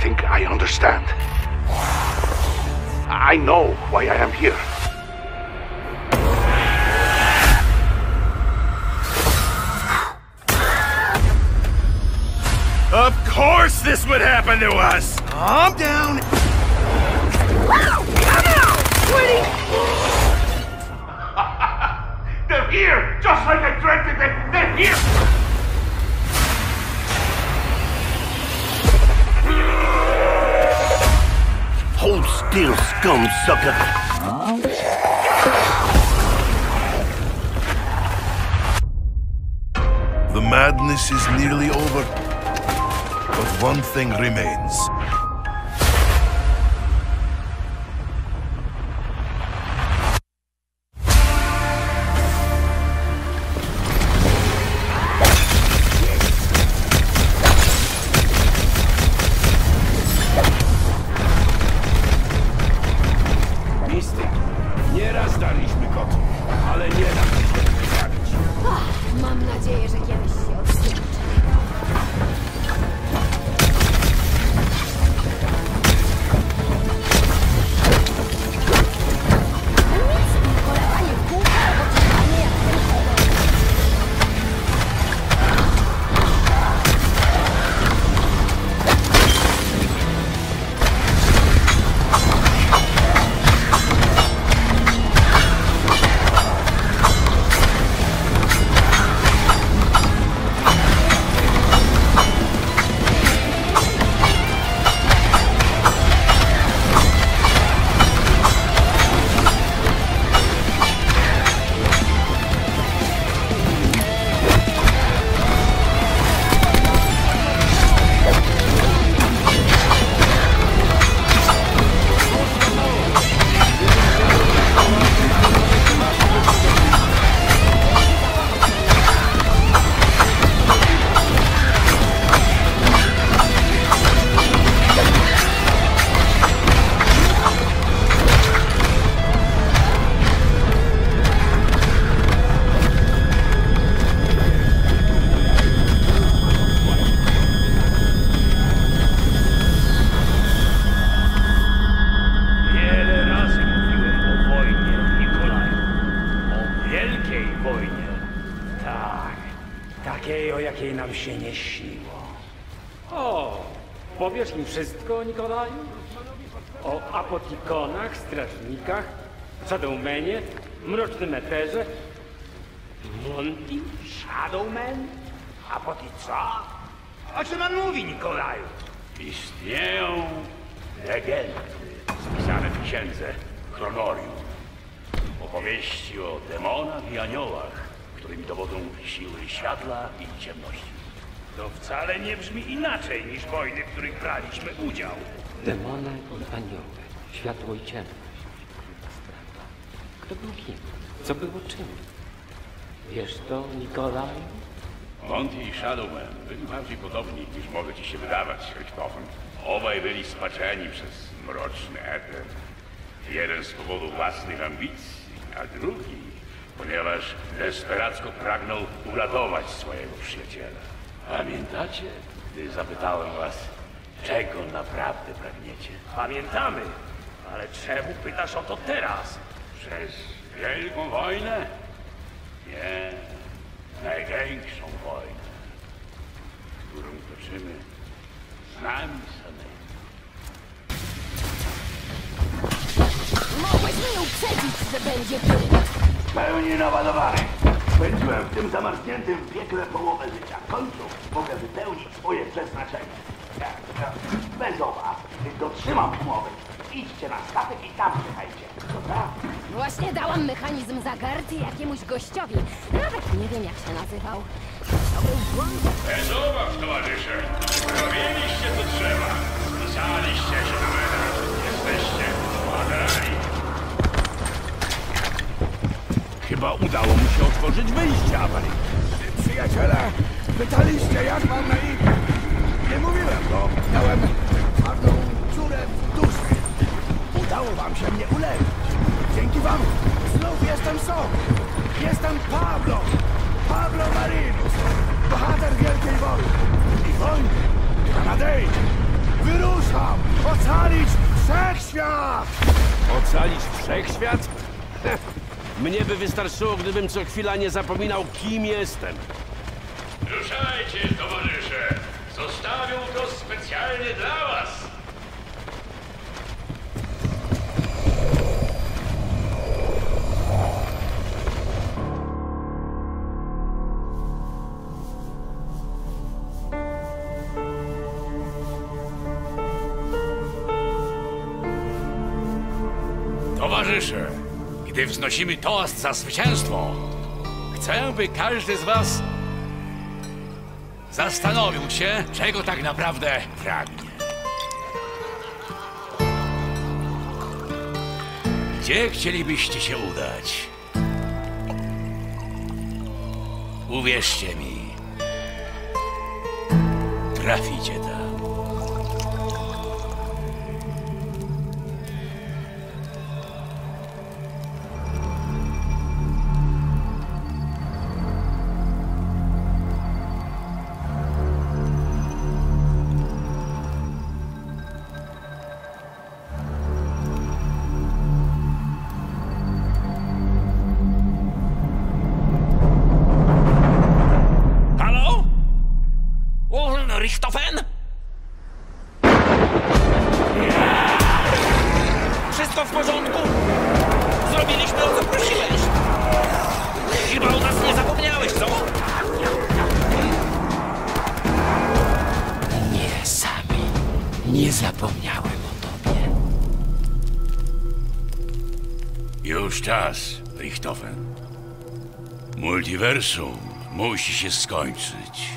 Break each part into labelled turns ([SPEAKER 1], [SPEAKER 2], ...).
[SPEAKER 1] think I understand. I know why I am here.
[SPEAKER 2] Of course this would happen to us!
[SPEAKER 3] Calm down.
[SPEAKER 1] They're here! Just like I dreamt it! They're here!
[SPEAKER 4] Still, scum sucker.
[SPEAKER 2] The madness is nearly over. But one thing remains.
[SPEAKER 3] Się nie śniło. O, powiesz im wszystko, Nikolaju? O apotikonach, strażnikach, Shadowmanie, Mrocznym Eterze, Monty, Shadowman, Apoti co? O czym on mówi, Nikolaju?
[SPEAKER 1] Istnieją legendy spisane w księdze Chronorium. Opowieści o demonach i aniołach, którymi dowodzą siły światła i ciemności.
[SPEAKER 3] To wcale nie brzmi inaczej niż wojny, w których braliśmy udział.
[SPEAKER 5] Demona i anioły, światło i ciemność. Strata. Kto był kim? Co było czym? Wiesz to, Nikolaj?
[SPEAKER 1] Monty i Shadowman byli bardziej podobni niż może ci się wydawać, Richthofen. Obaj byli spaczeni przez mroczny eter. Jeden z powodu własnych ambicji, a drugi, ponieważ desperacko pragnął uratować swojego przyjaciela. Pamiętacie, gdy zapytałem was, czego naprawdę pragniecie?
[SPEAKER 3] Pamiętamy, ale czemu pytasz o to teraz?
[SPEAKER 1] Przez wielką wojnę? Nie, największą wojnę, którą toczymy z nami samymi.
[SPEAKER 6] Mogłeś mnie uprzedzić, że będzie.
[SPEAKER 4] W pełni naładowany. Spędziłem w tym zamarzniętym piekle połowę życia. W końcu mogę wypełnić swoje przeznaczenie. Bez obaw. Dotrzymam umowy. Idźcie na statek i tam czekajcie. Dobra?
[SPEAKER 6] Właśnie dałam mechanizm zagarty jakiemuś gościowi. Nawet nie wiem, jak się nazywał. To był błąd.
[SPEAKER 1] Bez obaw, towarzysze. Robiliście co trzeba. Spisaliście się na medal. Jesteście bohaterami.
[SPEAKER 3] Chyba udało mu się otworzyć wyjście awaryjne.
[SPEAKER 7] Przyjaciele, pytaliście jak mam na imię. Nie mówiłem go. Miałem twardą dziurę w duszy. Udało wam się mnie uleczyć. Dzięki wam znów jestem sobą. Jestem Pablo. Pablo Marinus. Bohater Wielkiej Wojny. I wojny. Wyruszam! Ocalić wszechświat!
[SPEAKER 3] Ocalisz wszechświat? Mnie by wystarczyło, gdybym co chwila nie zapominał, kim jestem.
[SPEAKER 1] Ruszajcie, towarzysze! Zostawił to specjalnie dla was! Towarzysze, gdy wznosimy toast za zwycięstwo, chcę, by każdy z was zastanowił się, czego tak naprawdę pragnie. Gdzie chcielibyście się udać? Uwierzcie mi, traficie tam.
[SPEAKER 8] W porządku? Zrobiliśmy o co prosiłeś. Chyba o nas nie zapomniałeś, co?
[SPEAKER 5] Nie, sami. Nie zapomniałem o tobie.
[SPEAKER 1] Już czas, Richthofen. Multiversum musi się skończyć.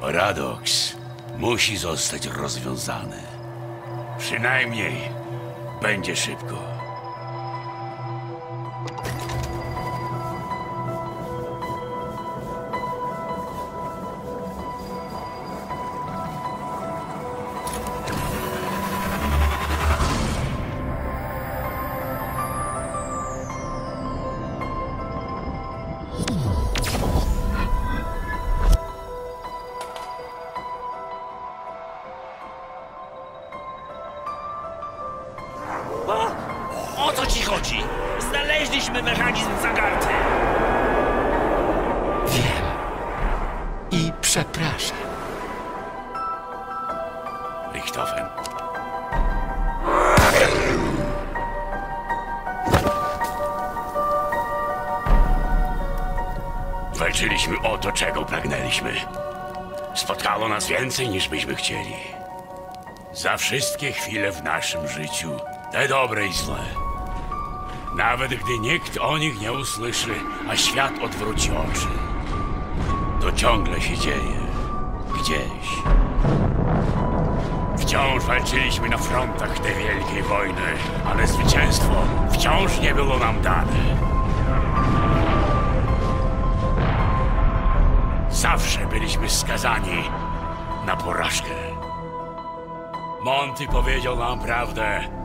[SPEAKER 1] Paradoks musi zostać rozwiązany. Przynajmniej będzie szybko.
[SPEAKER 8] Chodzi? Znaleźliśmy mechanizm zagarty.
[SPEAKER 5] Wiem. I przepraszam.
[SPEAKER 1] Richthofen. Walczyliśmy o to, czego pragnęliśmy. Spotkało nas więcej niż byśmy chcieli. Za wszystkie chwile w naszym życiu, te dobre i złe. Nawet gdy nikt o nich nie usłyszy, a świat odwróci oczy, to ciągle się dzieje. Gdzieś. Wciąż walczyliśmy na frontach tej wielkiej wojny, ale zwycięstwo wciąż nie było nam dane. Zawsze byliśmy skazani na porażkę. Monty powiedział nam prawdę.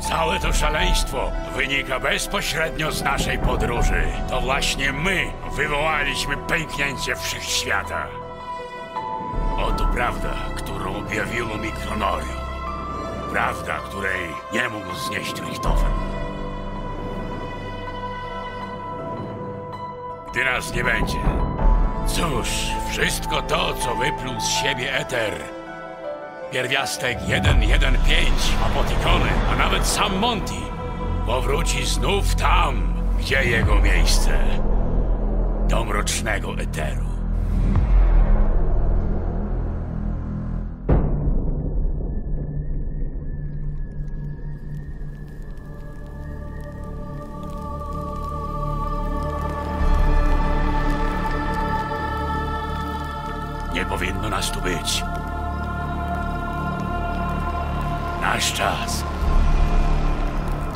[SPEAKER 1] Całe to szaleństwo wynika bezpośrednio z naszej podróży. To właśnie my wywołaliśmy pęknięcie wszechświata. Oto prawda, którą objawiło mi Kronorium. Prawda, której nie mógł znieść Richthofen. Gdy nas nie będzie, cóż, wszystko to, co wypluł z siebie Eter, pierwiastek 115, apotikony, a nawet sam Monty, powróci znów tam, gdzie jego miejsce. Do mrocznego Eteru.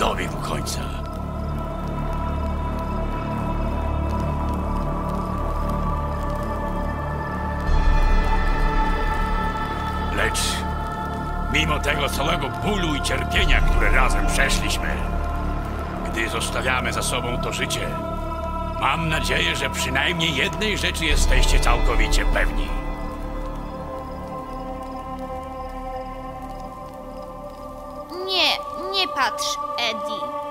[SPEAKER 1] Dobiegł końca. Lecz mimo tego całego bólu i cierpienia, które razem przeszliśmy, gdy zostawiamy za sobą to życie, mam nadzieję, że przynajmniej jednej rzeczy jesteście całkowicie pewni.
[SPEAKER 9] Eddie.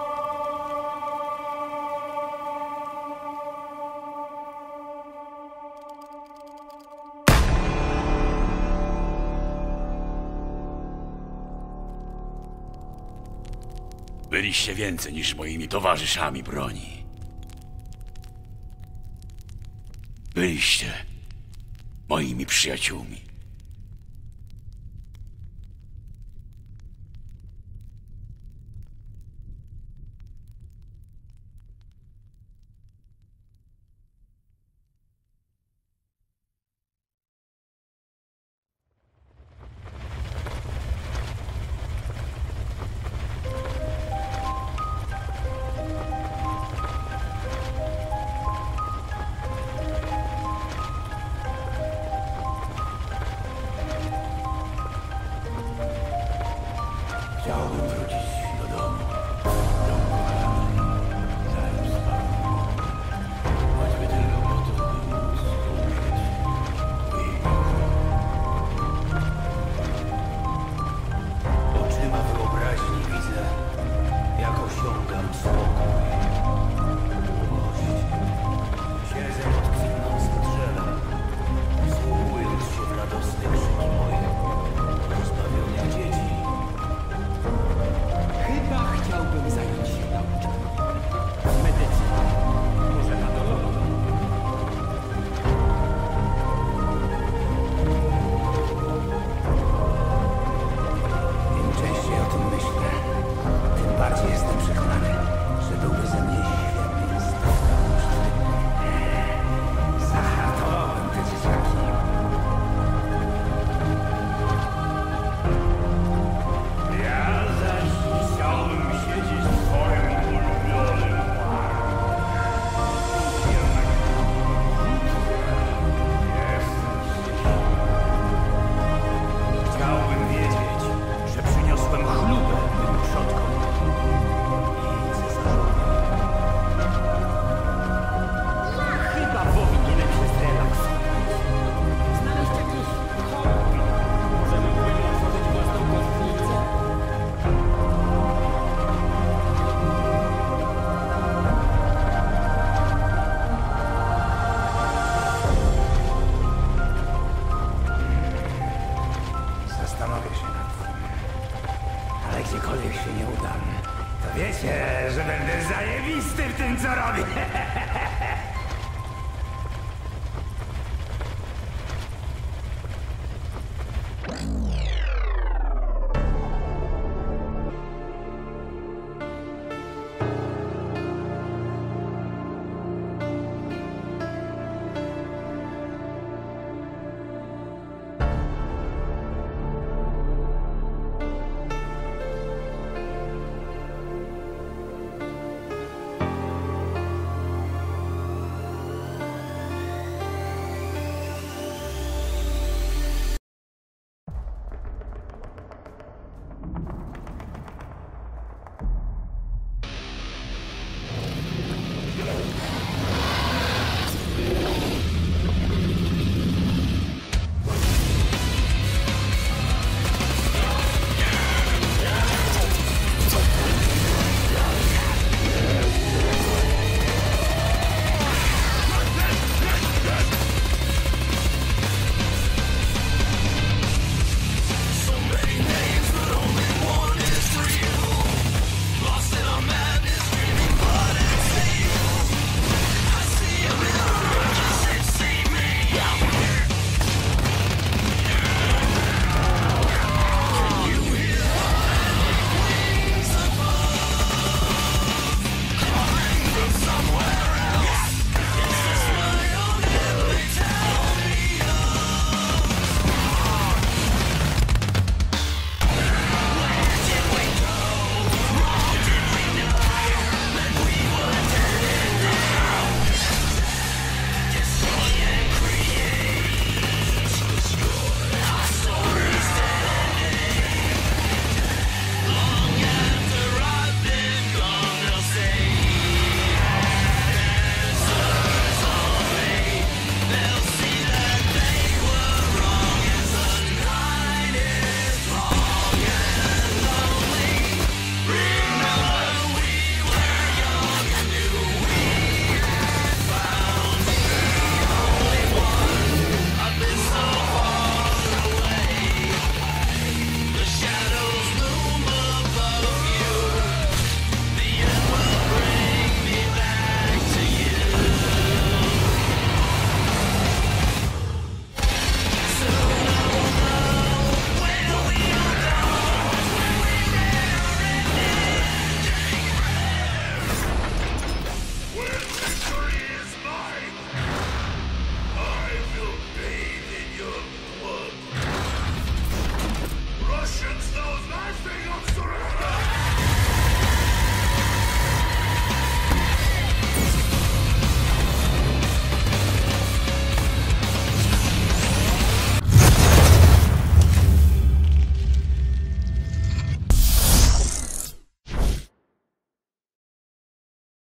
[SPEAKER 1] Byliście więcej niż moimi towarzyszami broni. Byliście moimi przyjaciółmi.